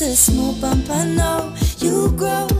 just a small bump. I know you grow.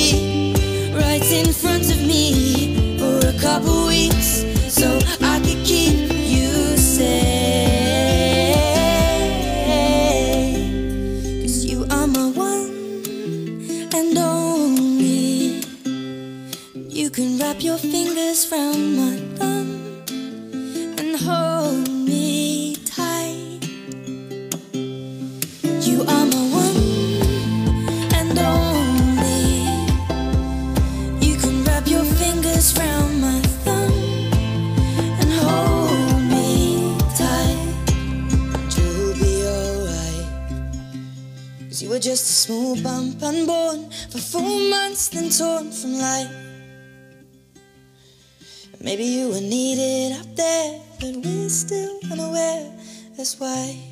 fingers from my thumb and hold me tight. You are my one and only. You can wrap your fingers round my thumb and hold me tight. You'll be alright. Cause you were just a small bump unborn for four months, then torn from life. Maybe you were needed up there, but we're still unaware. That's why.